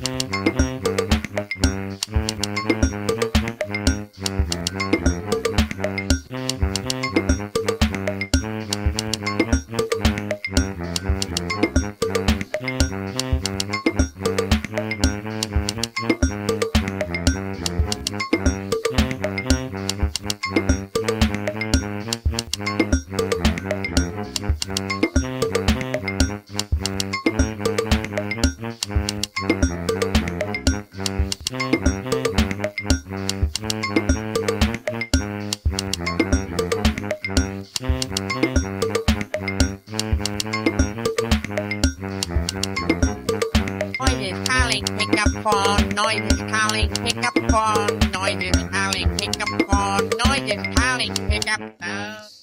Noise noises, howling, pick up phone, noises, howling, pick up phone, noises, howling, pick up phone, noises, howling, pick up phone.